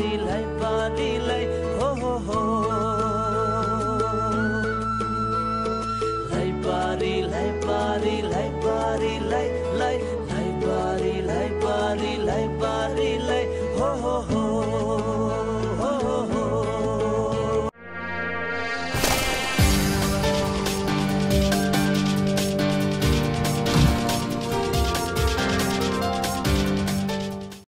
पानीलाई पानीलाई हो हो हो। लाई पारीलाई पारीलाई पारीलाई लाई लाई पारीलाई पारीलाई पारीलाई